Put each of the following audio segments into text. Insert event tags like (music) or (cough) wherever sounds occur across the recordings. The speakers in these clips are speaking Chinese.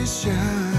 着街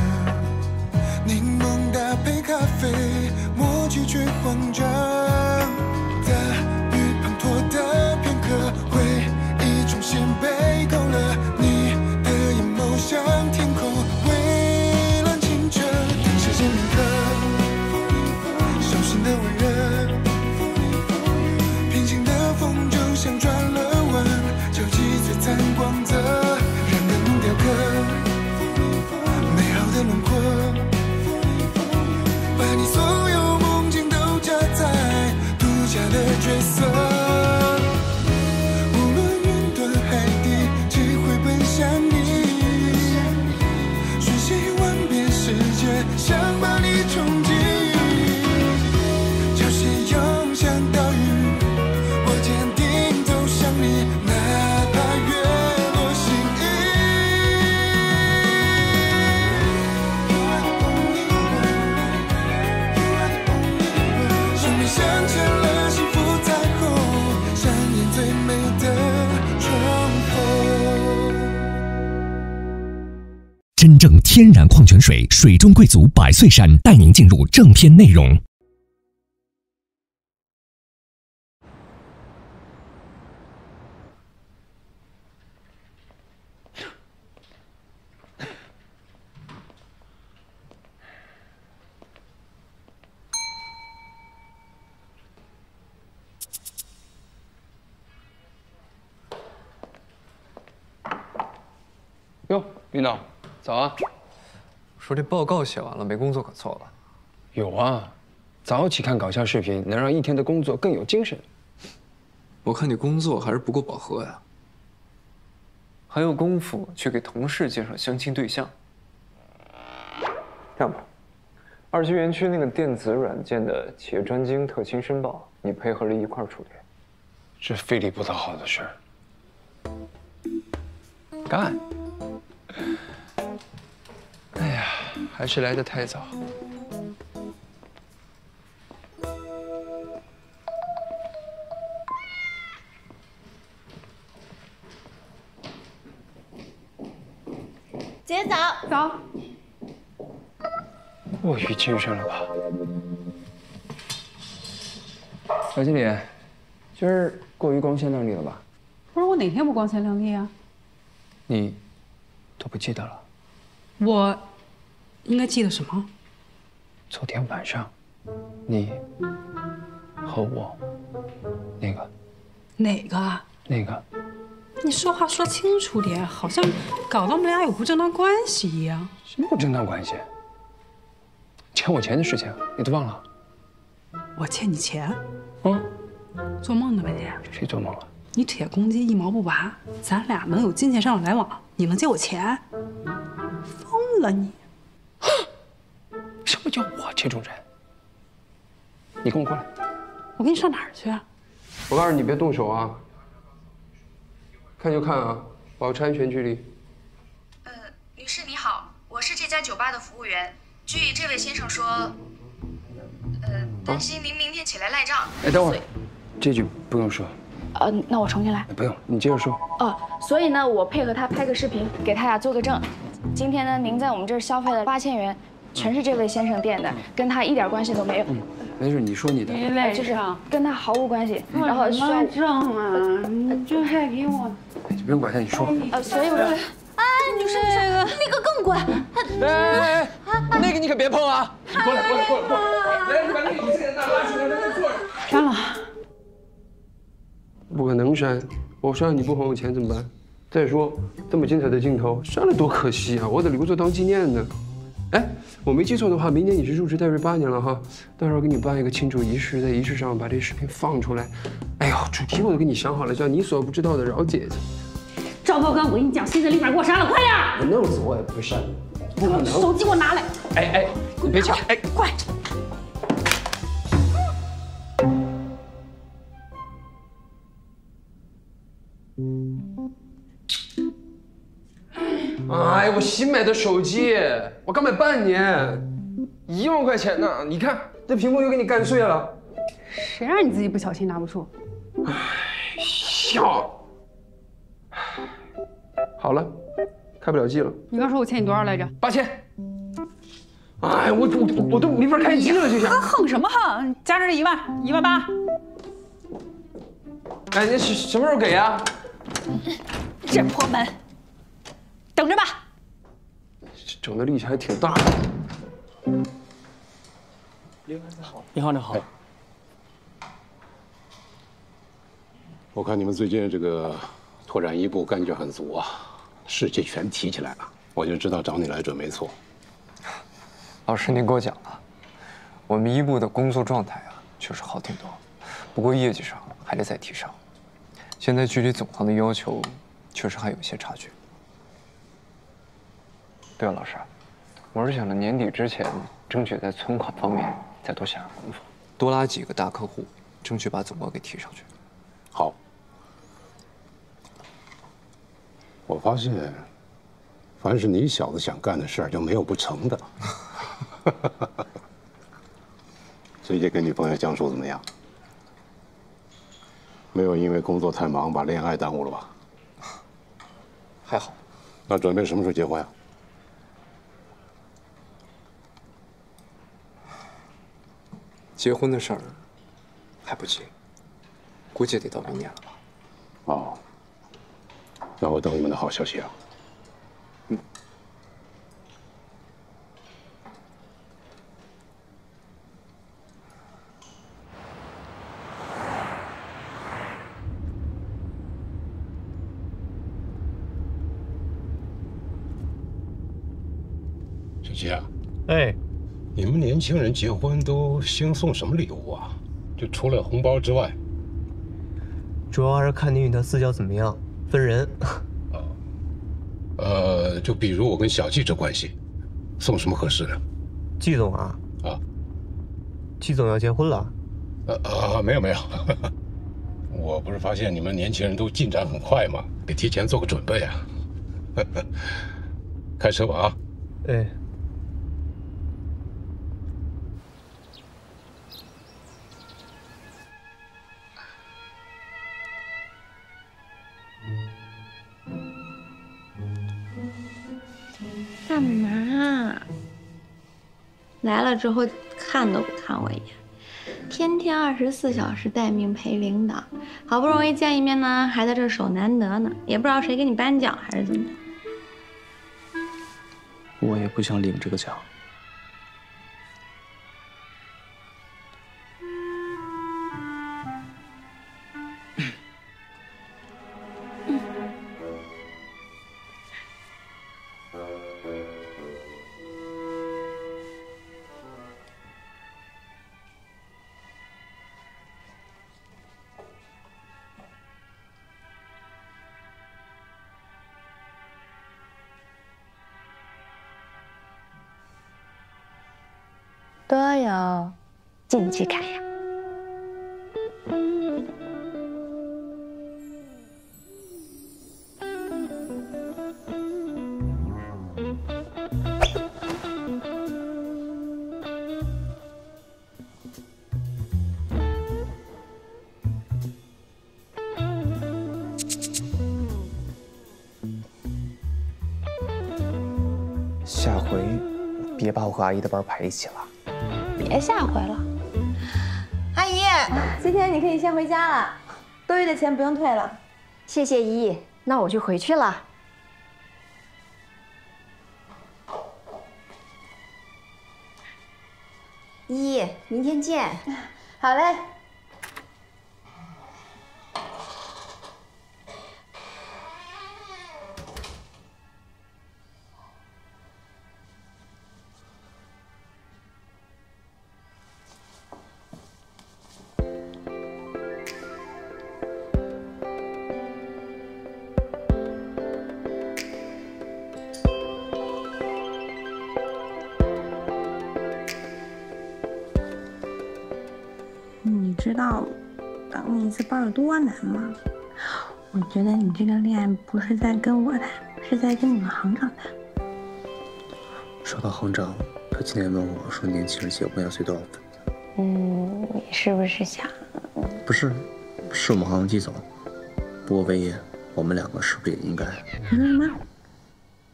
天然矿泉水，水中贵族百岁山带您进入正片内容。哟，领导，早啊！说这报告写完了，没工作可做了。有啊，早起看搞笑视频能让一天的工作更有精神。我看你工作还是不够饱和呀，还有功夫去给同事介绍相亲对象。这样吧，二期园区那个电子软件的企业专精特勤申报，你配合着一块儿处理。这费力不讨好的事儿，干！哎呀，还是来得太早。姐早早，过于谨慎了吧？小经理，今儿过于光鲜亮丽了吧？不是我哪天不光鲜亮丽啊？你都不记得了？我应该记得什么？昨天晚上，你和我那个哪个啊？那个，你说话说清楚点，好像搞得我们俩有不正当关系一样。什么不正当关系？欠我钱的事情你都忘了？我欠你钱？嗯，做梦呢吧你？谁做梦了？你铁公鸡一毛不拔，咱俩能有金钱上的来往，你能借我钱？疯了你！什么叫我这种人？你跟我过来。我跟你上哪儿去啊？我告诉你别动手啊！看就看啊，保持安全距离。呃，女士你好，我是这家酒吧的服务员。据这位先生说，呃，担心您明天起来赖账。哎，等会儿，这句不用说。呃，那我重新来。不用，你接着说。哦，所以呢，我配合他拍个视频，给他俩做个证。今天呢，您在我们这儿消费了八千元，全是这位先生垫的，跟他一点关系都没有。嗯，没事，你说你的。呃就是跟他毫无关系。然后需要证啊？你就还给我。不用管他，你说。呃，所以我说，哎，女士，女士，那个更贵。哎哎哎，那个你可别碰啊！你过来，过来，过来，过来！来，你把那个以色列大拉出来，让他坐着。删了。不可能删，我删了你不还我钱怎么办？再说这么精彩的镜头，删了多可惜啊！我得留着当纪念呢。哎，我没记错的话，明年你是入职戴瑞八年了哈，到时候给你办一个庆祝仪式，在仪式上把这视频放出来。哎呦，主题我都给你想好了，叫你所不知道的饶姐姐。赵高刚，我跟你讲，现在立马给我删了，快点！我弄死我也不会删，不可能。手机给我拿来！哎哎，你别抢！哎，快！哎呀，我新买的手机，我刚买半年，一万块钱呢。你看这屏幕又给你干碎了。谁让你自己不小心拿不住？哎笑。好了，开不了机了。你刚说我欠你多少来着？八千。哎，我我我都没法开机了，这下。哼什么哼？加上这一万，一万八。哎，你什什么时候给呀？这破门，等着吧。整的力气还挺大的。你好，你好。我看你们最近这个拓展一部干劲很足啊，士气全提起来了，我就知道找你来准没错。老师，您给我讲了，我们一部的工作状态啊，确实好挺多，不过业绩上还得再提升。现在距离总行的要求，确实还有一些差距。对了，老师，我是想着年底之前，争取在存款方面再多下点功夫，多拉几个大客户，争取把总额给提上去。好，我发现，凡是你小子想干的事儿，就没有不成的。(laughs) 最近跟女朋友相处怎么样？没有因为工作太忙把恋爱耽误了吧？还好。那准备什么时候结婚呀？结婚的事儿还不急，估计得到明年了吧？哦，那我等你们的好消息啊。嗯。小齐啊，哎，你们年轻人结婚都兴送什么礼物啊？就除了红包之外，主要还是看你与他私交怎么样，分人。呃，就比如我跟小季这关系，送什么合适的？季总啊，啊，季总要结婚了？呃啊，没有没有，(laughs) 我不是发现你们年轻人都进展很快吗？得提前做个准备啊。(laughs) 开车吧啊。哎。来了之后看都不看我一眼，天天二十四小时待命陪领导，好不容易见一面呢，还在这守难得呢，也不知道谁给你颁奖还是怎么。我也不想领这个奖。多有，进去看呀。下回别把我和阿姨的班排一起了。别下回了，阿姨，今天你可以先回家了，多余的钱不用退了。谢谢姨，那我就回去了。姨，明天见。好嘞。有多难吗？我觉得你这个恋爱不是在跟我谈，是在跟你们行长谈。说到行长，他今天问我说，年轻人结婚要随多少分？嗯，你是不是想？不是，是我们行长季总。不过魏烨，我们两个是不是也应该？你说什么？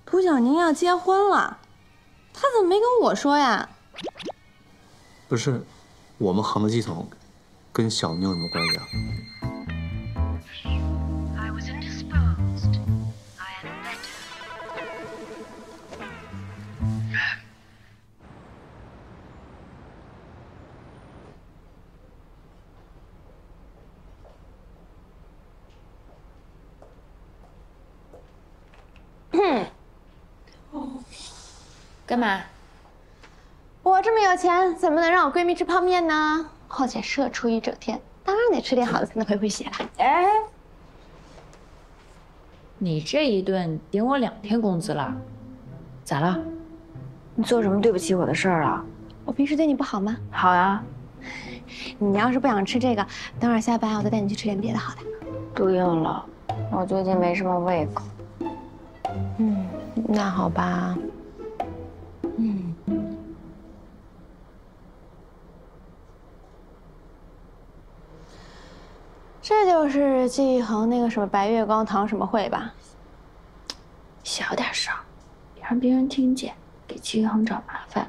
涂小宁要结婚了，他怎么没跟我说呀？不是，我们行的季总跟小宁有什么关系啊？干嘛？我这么有钱，怎么能让我闺蜜吃泡面呢？况且社畜一整天，当然得吃点好的才能回回血了。哎，你这一顿顶我两天工资了，咋了？你做什么对不起我的事儿了？我平时对你不好吗？好呀。你要是不想吃这个，等会儿下班我再带你去吃点别的好的。不用了，我最近没什么胃口。嗯，那好吧。这就是季一恒那个什么白月光堂什么会吧？小点声，别让别人听见，给季一恒找麻烦。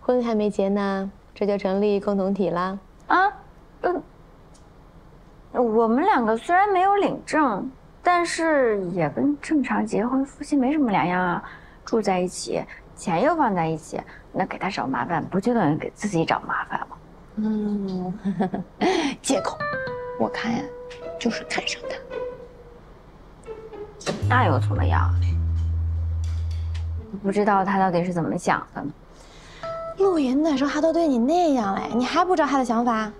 婚还没结呢，这就成立共同体了？啊，嗯，我们两个虽然没有领证，但是也跟正常结婚夫妻没什么两样啊。住在一起，钱又放在一起，那给他找麻烦，不就等于给自己找麻烦吗？嗯，(laughs) 借口，我看呀，就是看上他。那又怎么样？不知道他到底是怎么想的呢？露营的时候他都对你那样哎，你还不知道他的想法？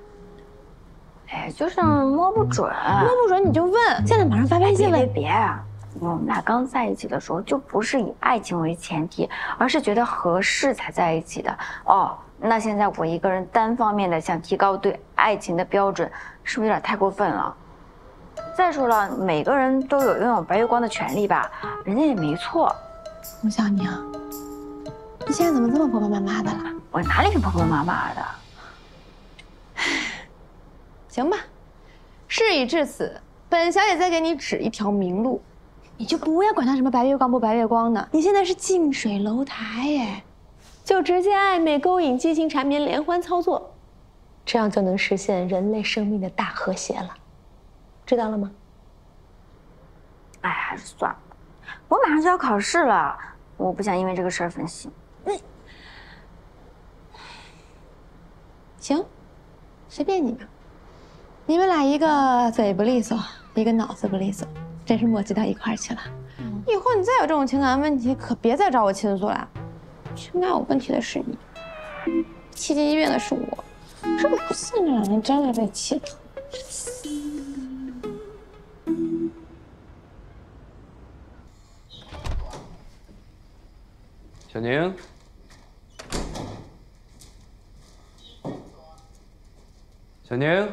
哎，就是摸不准，摸不准你就问，现在马上发微信问。别别。我们俩刚在一起的时候，就不是以爱情为前提，而是觉得合适才在一起的。哦，那现在我一个人单方面的想提高对爱情的标准，是不是有点太过分了？再说了，每个人都有拥有白月光的权利吧，人家也没错。陆小宁，你现在怎么这么婆婆妈妈的了？我哪里是婆婆妈妈的？(sighs) 行吧，事已至此，本小姐再给你指一条明路。你就不要管他什么白月光不白月光的，你现在是近水楼台耶，就直接暧昧、勾引、激情缠绵、连环操作，这样就能实现人类生命的大和谐了，知道了吗？哎，还是算了，我马上就要考试了，我不想因为这个事儿分心。嗯，行，随便你吧，你们俩一个嘴不利索，一个脑子不利索。真是磨叽到一块儿去了。以后你再有这种情感问题，可别再找我倾诉了。情感有问题的是你，气进医院的是我，是不信这两天真的被气疼。小宁，小宁。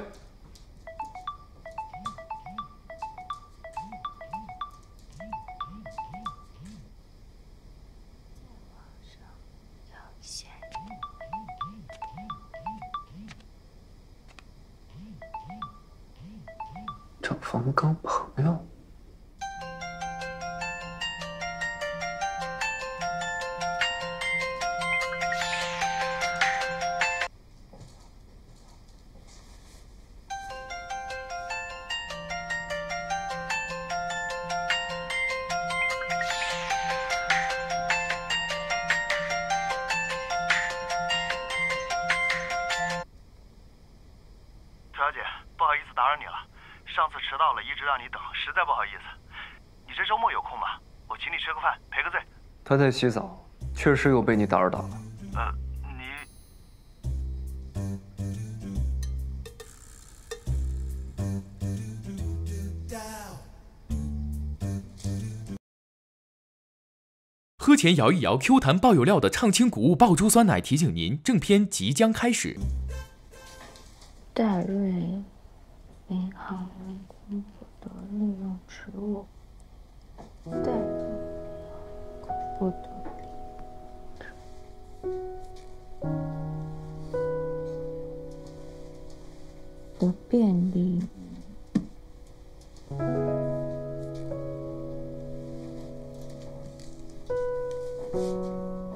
冯刚朋友，涂小姐，不好意思打扰你了。上次迟到了，一直让你等，实在不好意思。你这周末有空吗？我请你吃个饭，赔个罪。他在洗澡，确实又被你打扰到了。呃，你喝前摇一摇 Q 弹爆有料的畅清谷物爆珠酸奶提醒您，正片即将开始。戴瑞。银行工作的利用职务对不便利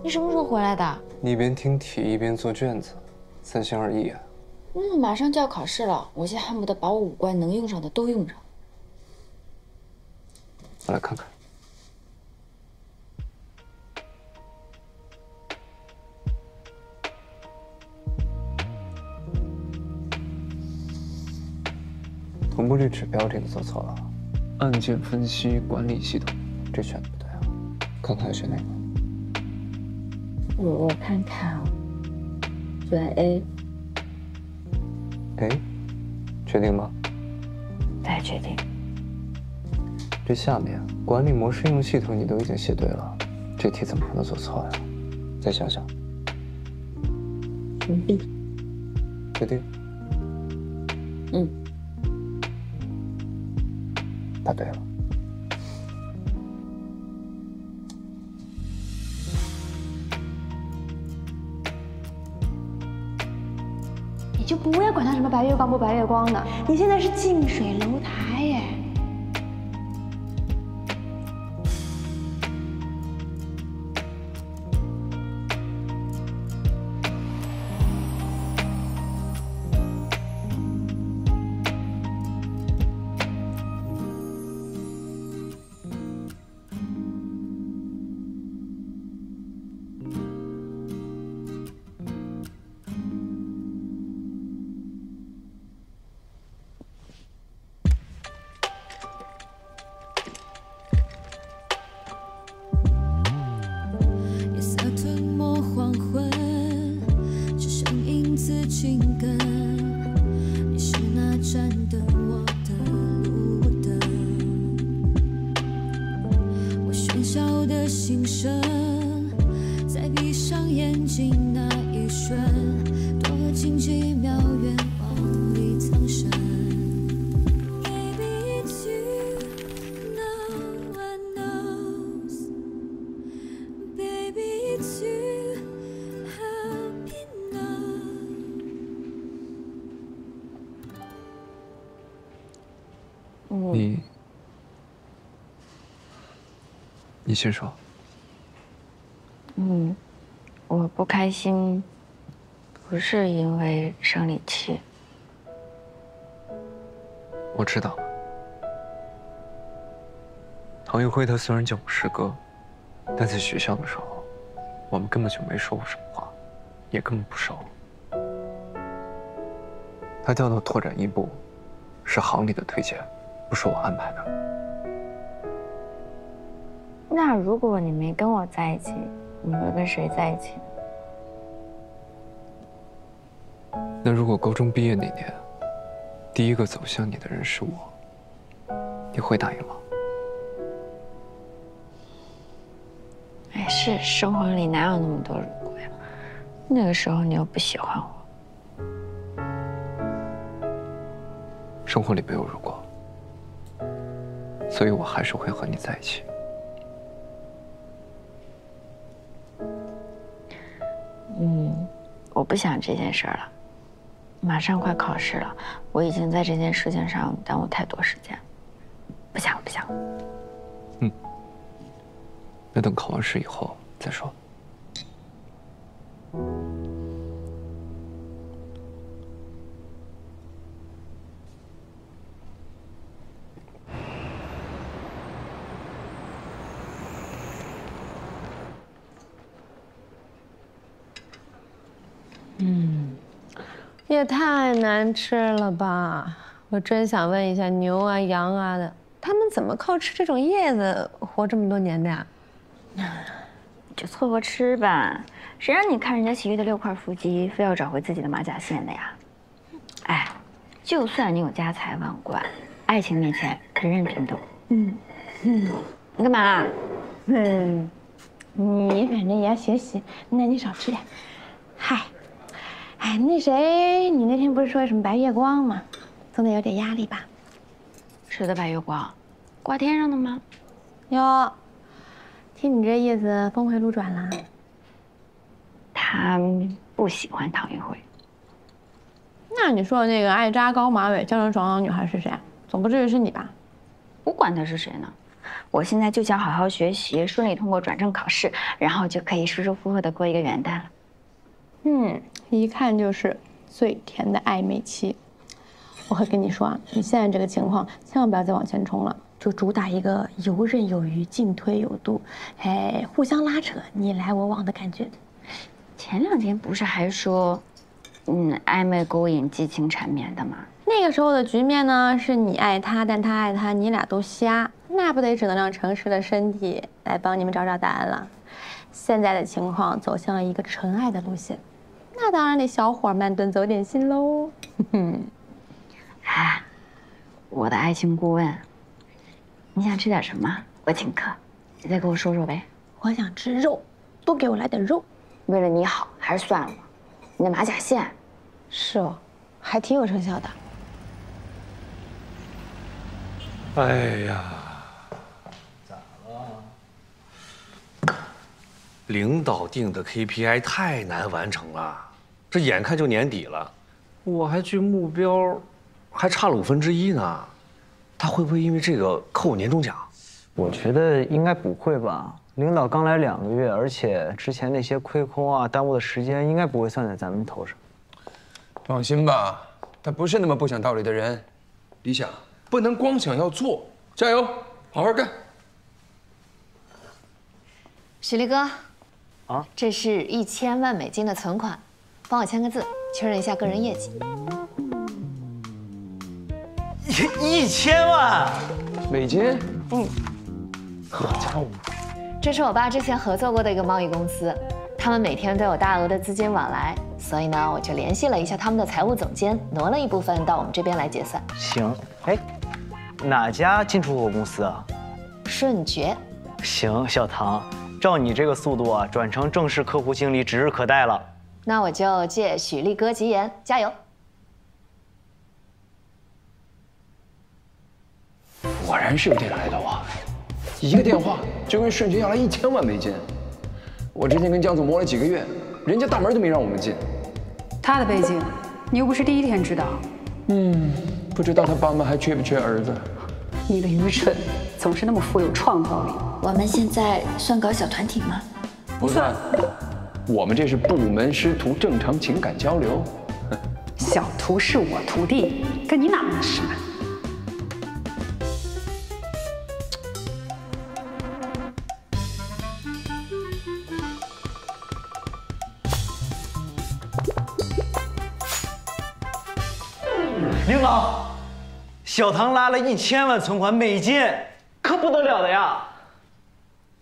你什么时候回来的？你一边听题一边做卷子三心二意啊。嗯，马上就要考试了，我现在恨不得把我五官能用上的都用上。我来看看。同步率指标这个做错了，案件分析管理系统这选的不对啊，看看选哪个。我我看看啊，选 A。哎，确定吗？再确定。这下面管理模式应用系统你都已经写对了，这题怎么可能做错呀？再想想。确定？嗯。答对了。就不要管他什么白月光不白月光的，你现在是近水楼台耶。小的心声，在闭上眼睛那一瞬，多近几秒，愿望里藏身。你先说。嗯，我不开心，不是因为生理期。我知道。唐玉辉他虽然叫我师哥，但在学校的时候，我们根本就没说过什么话，也根本不熟。他调到拓展一部，是行里的推荐，不是我安排的。那如果你没跟我在一起，你会跟谁在一起？那如果高中毕业那年，第一个走向你的人是我，你会答应吗？哎，是生活里哪有那么多如果呀？那个时候你又不喜欢我，生活里没有如果，所以我还是会和你在一起。不想这件事了。马上快考试了，我已经在这件事情上耽误太多时间，不想不想。嗯那等考完试以后再说。也太难吃了吧！我真想问一下牛啊、羊啊的，他们怎么靠吃这种叶子活这么多年的呀？(sighs) 就凑合吃吧，谁让你看人家齐豫的六块腹肌，非要找回自己的马甲线的呀？哎，就算你有家财万贯，爱情面前人人平等。嗯嗯，你干嘛？嗯，你反正也要学习，那你少吃点。嗨，哎，那谁，你那天不是说什么白月光吗？总得有点压力吧？谁的白月光？挂天上的吗？哟，听你这意思，峰回路转了。他不喜欢唐玉辉。那你说的那个爱扎高马尾、娇生爽朗女孩是谁？总不至于是你吧？我管他是谁呢，我现在就想好好学习，顺利通过转正考试，然后就可以舒舒服服的过一个元旦了。嗯，一看就是最甜的暧昧期。我会跟你说啊，你现在这个情况，千万不要再往前冲了，就主打一个游刃有余、进退有度，哎，互相拉扯，你来我往的感觉。前两天不是还说，嗯，暧昧勾引、激情缠绵的吗？那个时候的局面呢，是你爱他，但他爱他，你俩都瞎，那不得只能让诚实的身体来帮你们找找答案了。现在的情况走向了一个纯爱的路线，那当然得小伙慢炖走点心喽。哼。(laughs) 哎，我的爱情顾问，你想吃点什么？我请客，你再给我说说呗。我想吃肉，多给我来点肉。为了你好，还是算了吧。你的马甲线，是哦，还挺有成效的。哎呀，咋了？领导定的 KPI 太难完成了，这眼看就年底了，我还距目标。还差了五分之一呢，他会不会因为这个扣我年终奖？我觉得应该不会吧。领导刚来两个月，而且之前那些亏空啊、耽误的时间，应该不会算在咱们头上。放心吧，他不是那么不讲道理的人。李想，不能光想要做，加油，好好干。许力哥，啊，这是一千万美金的存款，帮我签个字，确认一下个人业绩。一千万美金，嗯，好家伙，这是我爸之前合作过的一个贸易公司，他们每天都有大额的资金往来，所以呢，我就联系了一下他们的财务总监，挪了一部分到我们这边来结算。行，哎，哪家进出口公司啊？顺爵。行，小唐，照你这个速度啊，转成正式客户经理指日可待了。那我就借许力哥吉言，加油。果然是有点来头啊！一个电话就跟瞬间要来一千万美金。我之前跟江总磨了几个月，人家大门都没让我们进。他的背景，你又不是第一天知道。嗯，不知道他爸妈还缺不缺儿子？你的愚蠢总是那么富有创造力。我们现在算搞小团体吗？不算，我们这是部门师徒正常情感交流。小徒是我徒弟，跟你哪门事？领导，小唐拉了一千万存款美金，可不得了的呀！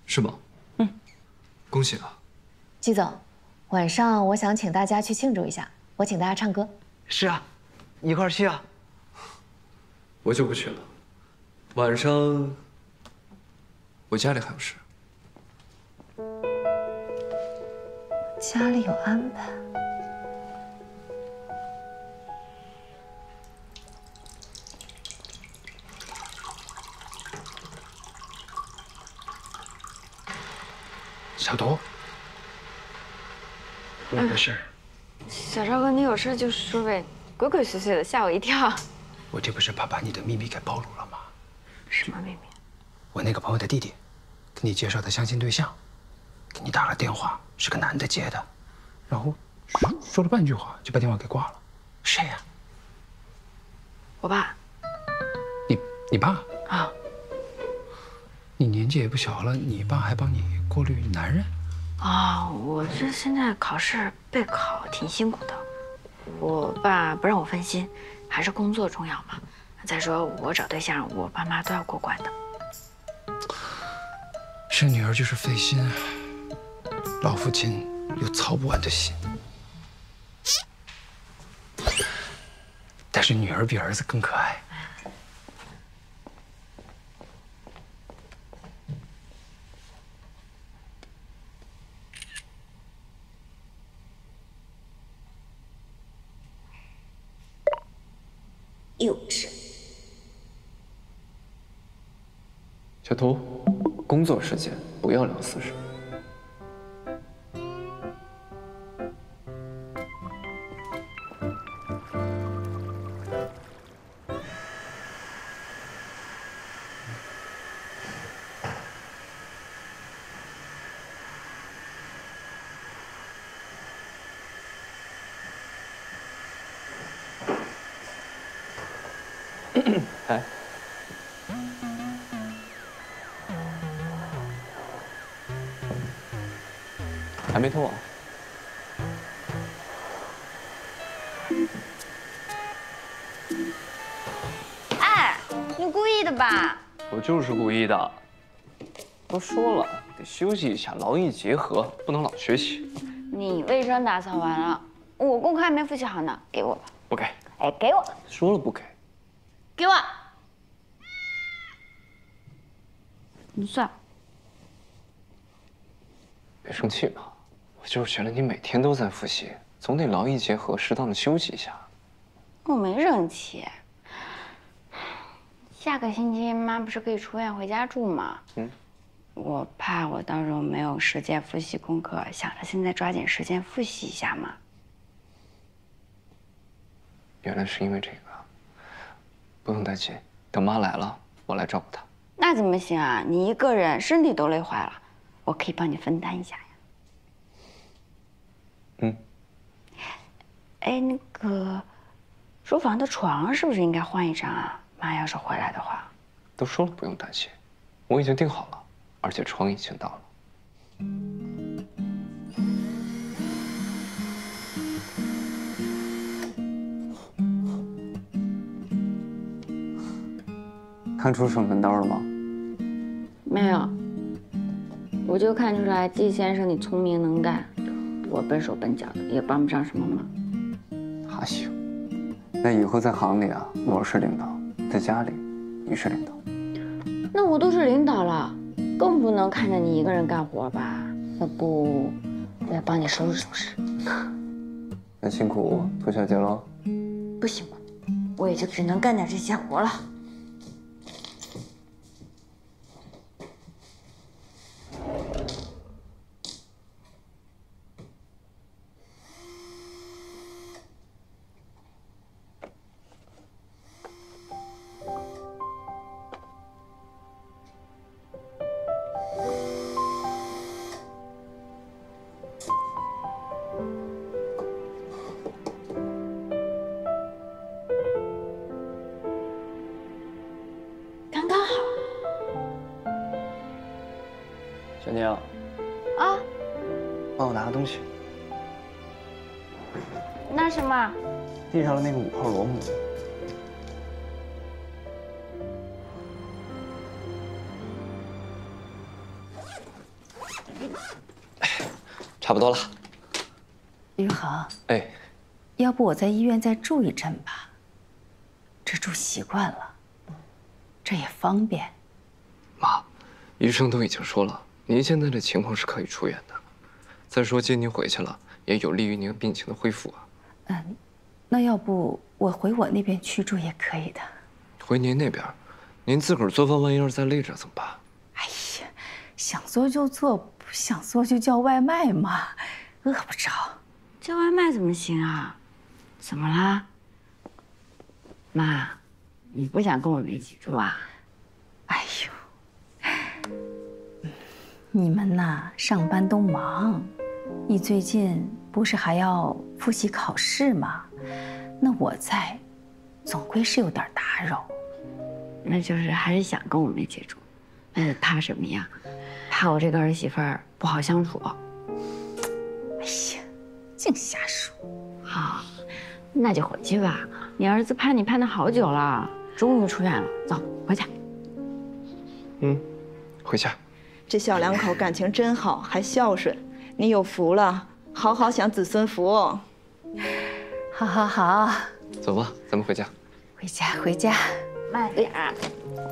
是吗？嗯，恭喜啊！季总，晚上我想请大家去庆祝一下，我请大家唱歌。是啊，一块去啊！我就不去了，晚上我家里还有事。家里有安排。小童，有的事。小赵哥，你有事就说呗，鬼鬼祟祟的，吓我一跳。我这不是怕把你的秘密给暴露了吗？什么秘密？我那个朋友的弟弟，给你介绍的相亲对象，给你打了电话，是个男的接的，然后说说了半句话就把电话给挂了。谁呀？我爸。你你爸啊？你年纪也不小了，你爸还帮你过滤男人？啊，我这现在考试备考挺辛苦的，我爸不让我分心，还是工作重要嘛。再说我找对象，我爸妈都要过关的。生女儿就是费心，老父亲有操不完的心。但是女儿比儿子更可爱。小图，工作时间不要聊私事。休息一下，劳逸结合，不能老学习。你卫生打扫完了，我功课还没复习好呢，给我吧。不给，哎，给我，说了不给。给我。你算。别生气嘛，我就是觉得你每天都在复习，总得劳逸结合，适当的休息一下。我没生气。下个星期妈不是可以出院回家住吗？嗯。我怕我到时候没有时间复习功课，想着现在抓紧时间复习一下嘛。原来是因为这个，不用担心，等妈来了，我来照顾她。那怎么行啊？你一个人身体都累坏了，我可以帮你分担一下呀。嗯。哎，那个，书房的床是不是应该换一张啊？妈要是回来的话。都说了不用担心，我已经订好了。而且床已经到了。看出什么门道了吗？没有，我就看出来季先生你聪明能干，我笨手笨脚的也帮不上什么忙。还行，那以后在行里啊，我是领导；在家里，你是领导。那我都是领导了。更不能看着你一个人干活吧？要不，我来帮你收拾收拾。那辛苦涂小姐了。不辛苦，我也就只能干点这些活了。不我在医院再住一阵吧？这住习惯了，这也方便。妈，医生都已经说了。您现在的情况是可以出院的，再说接您回去了，也有利于您病情的恢复啊。嗯，那要不我回我那边去住也可以的。回您那边，您自个儿做饭，万一要是再累着怎么办？哎呀，想做就做，不想做就叫外卖嘛，饿不着。叫外卖怎么行啊？怎么啦？妈，你不想跟我们一起住啊？哎呦。你们呐，上班都忙，你最近不是还要复习考试吗？那我在，总归是有点打扰。那就是还是想跟我们一起住，那怕什么呀？怕我这个儿媳妇儿不好相处？哎呀，净瞎说。好，那就回去吧。你儿子盼你盼的好久了，终于出院了。走，回去。嗯，回家。这小两口感情真好，还孝顺，你有福了，好好享子孙福。(laughs) 好，好，好，走吧，咱们回家。回家，回家，慢点。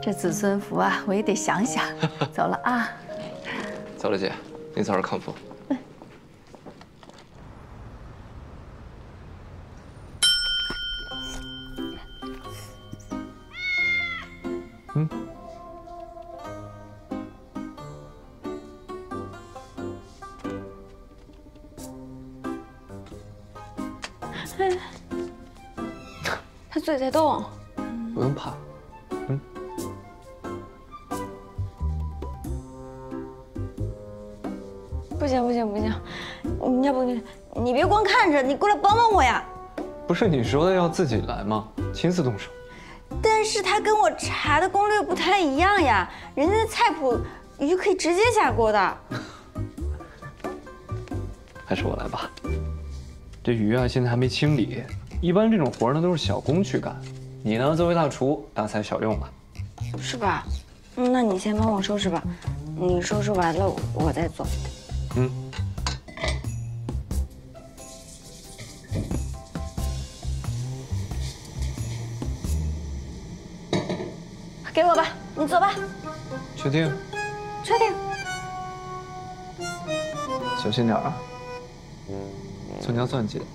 这子孙福啊，我也得想想。(laughs) 走了啊。走了，姐，您早日康复。在动，不用怕，嗯。不行不行不行，你要不你你别光看着，你过来帮帮我呀！不是你说的要自己来吗？亲自动手。但是他跟我查的攻略不太一样呀，人家的菜谱鱼可以直接下锅的。(laughs) 还是我来吧。这鱼啊，现在还没清理，一般这种活呢都是小工去干。你呢，作为大厨，大材小用吧。是吧？嗯那你先帮我收拾吧，你收拾完了我再做。嗯。给我吧，你走吧。确定？确定。小心点啊。葱姜蒜记得。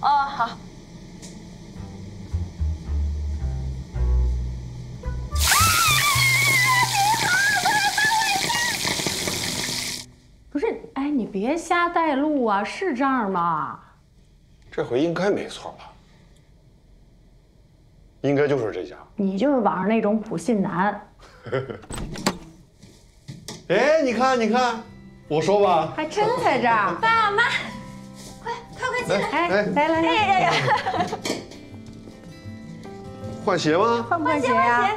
哦，好。不是，哎，你别瞎带路啊，是这儿吗？这回应该没错吧？应该就是这家。你就是网上那种普信男，(laughs) 哎，你看，你看，我说吧，还真在这儿。爸妈，快快快进来！哎，来来来，哎呀呀！(laughs) 换鞋吗？换不换鞋呀？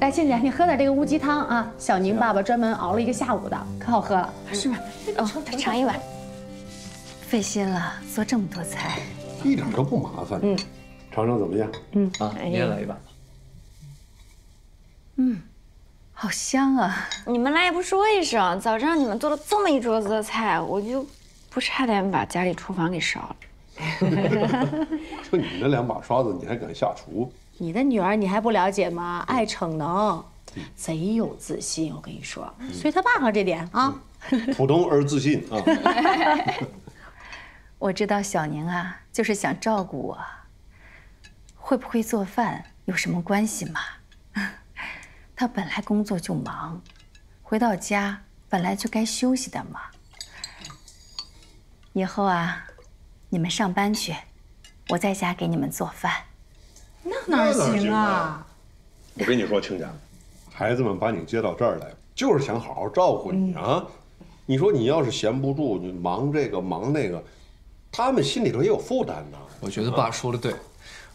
来，倩姐，你喝点这个乌鸡汤啊，小宁爸爸专门熬了一个下午的，可好喝了。是吧？哦，尝一碗。费心了，做这么多菜。一点都不麻烦。嗯，尝尝怎么样？嗯啊，你也来一碗吧。嗯，好香啊！你们来也不说一声，早知道你们做了这么一桌子的菜，我就不差点把家里厨房给烧了。(laughs) 就你那两把刷子，你还敢下厨？(laughs) 你的女儿你还不了解吗？爱逞能，贼有自信。我跟你说，随他爸爸这点啊。普通而自信啊。(laughs) 我知道小宁啊，就是想照顾我。会不会做饭有什么关系吗？他本来工作就忙，回到家本来就该休息的嘛。以后啊，你们上班去，我在家给你们做饭。那哪行啊？我跟你说，亲家，孩子们把你接到这儿来，就是想好好照顾你啊。你说你要是闲不住，你忙这个忙那个，他们心里头也有负担呢。我觉得爸说的对，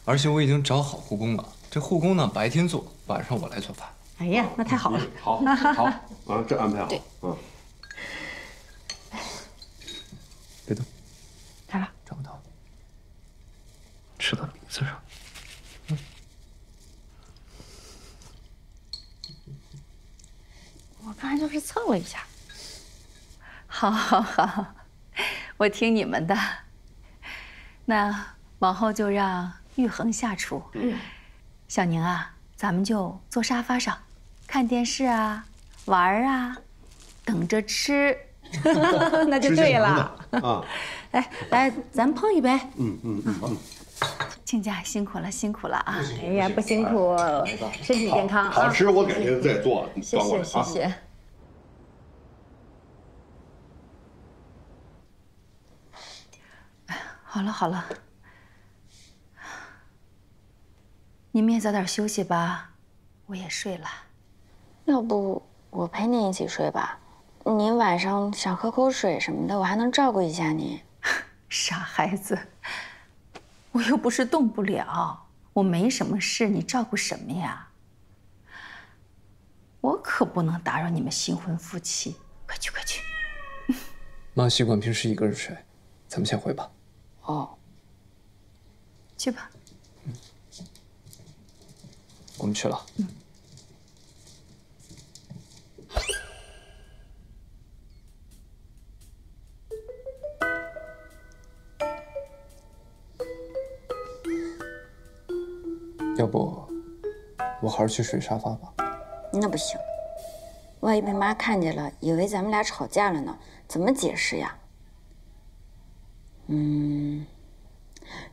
而且我已经找好护工了。这护工呢，白天做，晚上我来做饭。哎呀，那太好了。好，好 (laughs) 啊，这安排好。嗯。别动，来吧，找不到，吃到鼻子上。我刚才就是蹭了一下。好，好，好，我听你们的。那往后就让玉衡下厨。嗯。小宁啊，咱们就坐沙发上，看电视啊，玩啊，等着吃。(laughs) 那就对了。啊。来 (laughs) 来，咱碰一杯。嗯嗯嗯嗯。亲家辛苦了，辛苦了啊！哎呀，不辛苦，身体健康啊。好吃我肯定再做，谢谢谢谢。(sighs) 好了好了，你们也早点休息吧，我也睡了。要不我陪您一起睡吧？您晚上想喝口水什么的，我还能照顾一下您。(laughs) 傻孩子，我又不是动不了，我没什么事，你照顾什么呀？我可不能打扰你们新婚夫妻，快去快去。(laughs) 妈习惯平时一个人睡，咱们先回吧。哦，去吧。我们去了。嗯。要不，我还是去睡沙发吧。那不行，万一被妈看见了，以为咱们俩吵架了呢，怎么解释呀？嗯，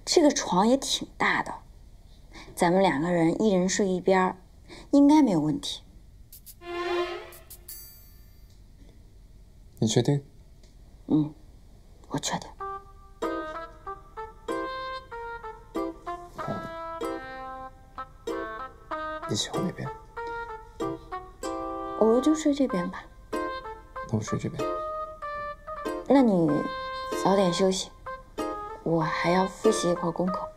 这个床也挺大的，咱们两个人一人睡一边，应该没有问题。你确定？嗯，我确定。你喜欢哪边？我就睡这边吧。那我睡这边。那你早点休息，我还要复习一会儿功课。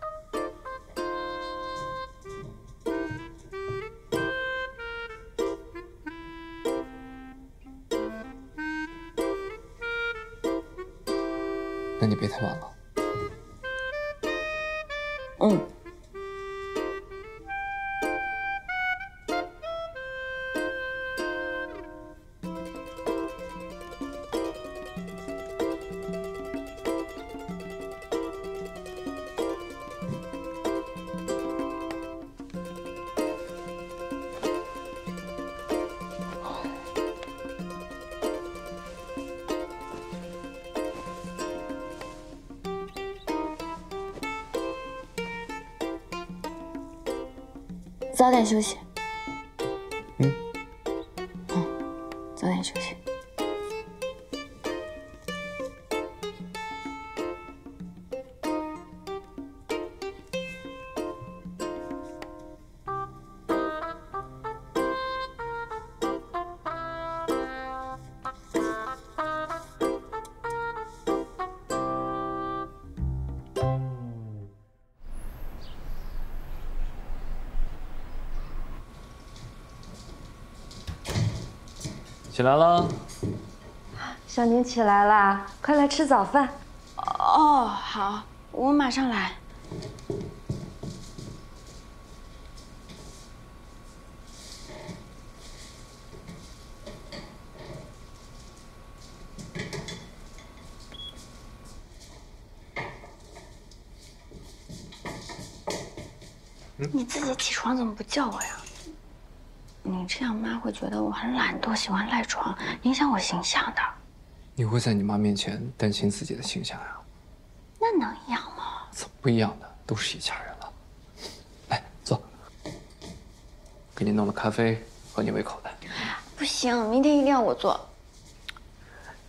那你别太晚了。早点休息。嗯。嗯，早点休息。起来了。小宁起来啦，快来吃早饭。哦，好，我马上来。你自己起床怎么不叫我呀？觉得我很懒惰，喜欢赖床，影响我形象的。你会在你妈面前担心自己的形象呀？那能一样吗？怎么不一样的？都是一家人了。来，坐。给你弄了咖啡，合你胃口的。不行，明天一定要我做。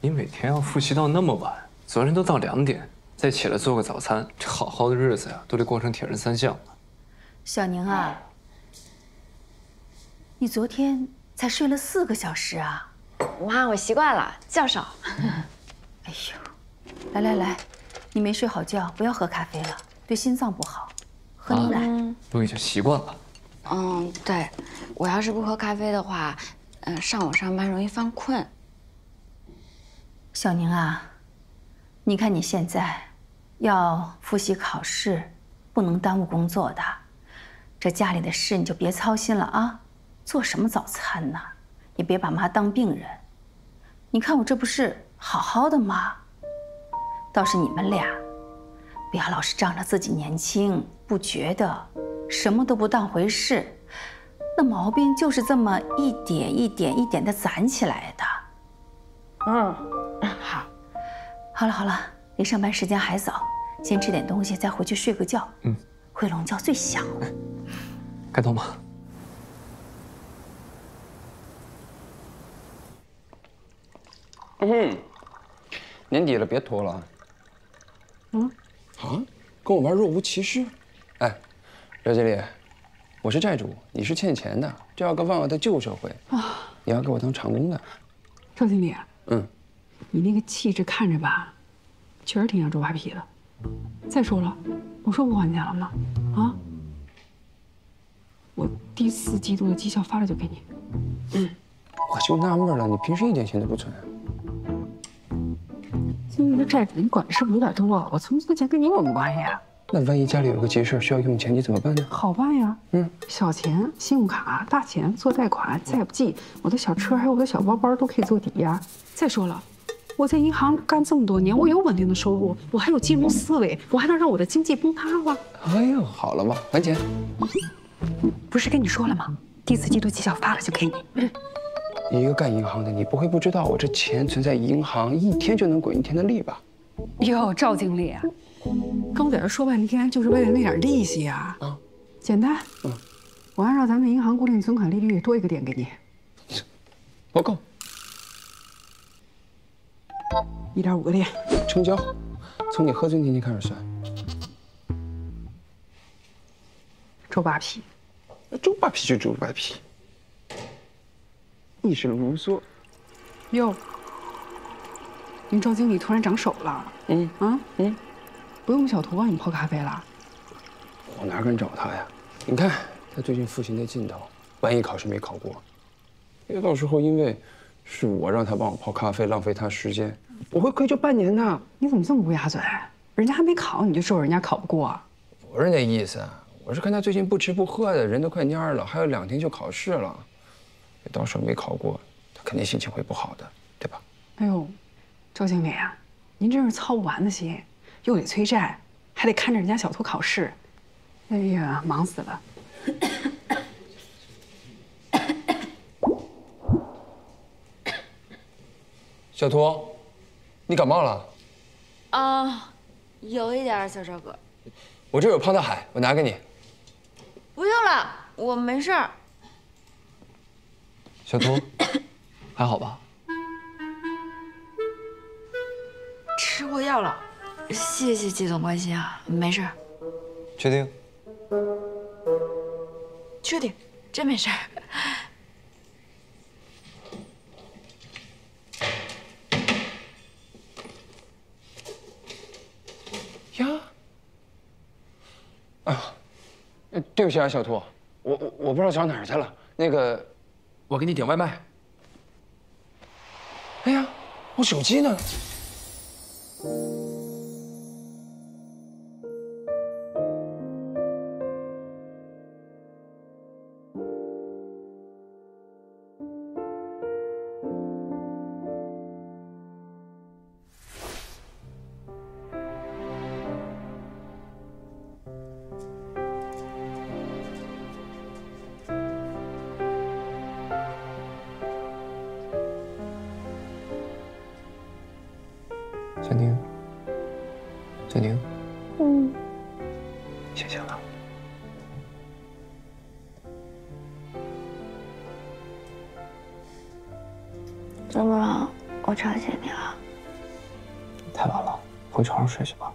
你每天要复习到那么晚，昨天都到两点，再起来做个早餐，这好好的日子呀，都得过成铁人三项了。小宁啊，你昨天才睡了四个小时啊！妈，我习惯了，觉少。(laughs) 哎呦，来来来，你没睡好觉，不要喝咖啡了，对心脏不好，喝牛奶。都已经习惯了。嗯，对，我要是不喝咖啡的话，嗯，上午上班容易犯困。小宁啊，你看你现在要复习考试，不能耽误工作的。这家里的事你就别操心了啊！做什么早餐呢？也别把妈当病人。你看我这不是好好的吗？倒是你们俩，不要老是仗着自己年轻，不觉得，什么都不当回事。那毛病就是这么一点一点一点的攒起来的。嗯，(laughs) 好，好了好了，离上班时间还早，先吃点东西，再回去睡个觉。嗯，回笼觉最香了。该动吧。嗯，年底了，别拖了。嗯，啊，跟我玩若无其事？哎，刘经理，我是债主，你是欠钱的，这要搁万恶的旧社会啊！你要给我当长工的。赵经理，嗯，你那个气质看着吧，确实挺像周扒皮的。再说了，我说不还钱了吗？啊？我第四季度的绩效发了就给你。嗯，我就纳闷了，你平时一点钱都不存？经理的债主，你管的是不是有点多？我存不存钱跟你有什么关系啊？那万一家里有个急事需要用钱，你怎么办呢？好办呀，嗯，小钱信用卡，大钱做贷款，再不济我的小车还有我的小包包都可以做抵押。再说了，我在银行干这么多年，我有稳定的收入，我还有金融思维，我还能让我的经济崩塌吗？哎呦，好了吧，还钱。不是跟你说了吗？第四季度绩效发了就给你。你一个干银行的，你不会不知道我这钱存在银行，一天就能滚一天的利吧？哟，赵经理，跟我在这说半天，就是为了那点利息啊？啊，简单。嗯，我按照咱们银行固定存款利率多一个点给你。不够。一点五个点，成交。从你喝醉那天期开始算。周扒皮。周扒皮就周扒皮。一时啰嗦。哟，您赵经理突然长手了。嗯啊嗯，不用小图帮你泡咖啡了。我哪敢找他呀？你看他最近复习那劲头，万一考试没考过，别到时候因为是我让他帮我泡咖啡，浪费他时间，我会愧疚半年的。你怎么这么乌鸦嘴？人家还没考你就说人家考不过？不是那意思，我是看他最近不吃不喝的，人都快蔫了，还有两天就考试了，到时候没考过，他肯定心情会不好的，对吧？哎呦，周经理啊，您真是操不完的心，又得催债，还得看着人家小图考试，哎呀，忙死了。(coughs) 小图，你感冒了？啊，有一点小赵哥。我这有胖大海，我拿给你。不用了，我没事儿。小图，还好吧？吃过药了，谢谢季总关心啊，没事儿。确定？确定，真没事儿。呀，哎呀，呃对不起啊，小兔，我我我不知道找哪儿去了。那个，我给你点外卖。哎呀，我手机呢？吵醒你了？太晚了，回床上睡去吧。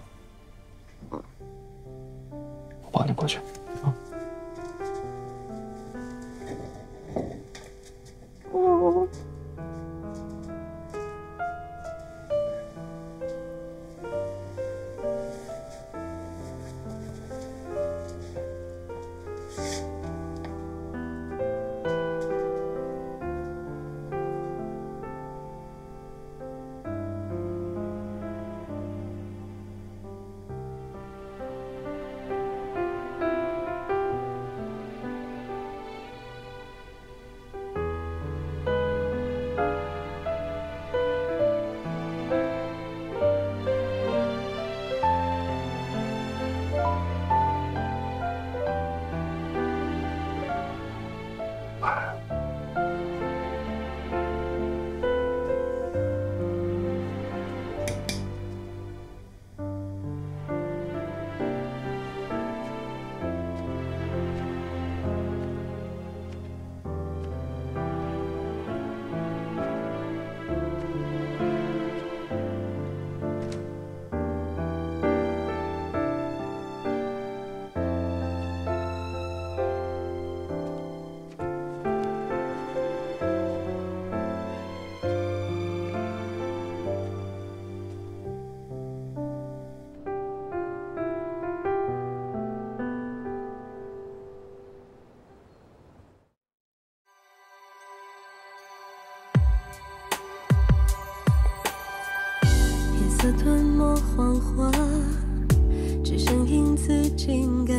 色吞没黄花，只剩影子紧跟。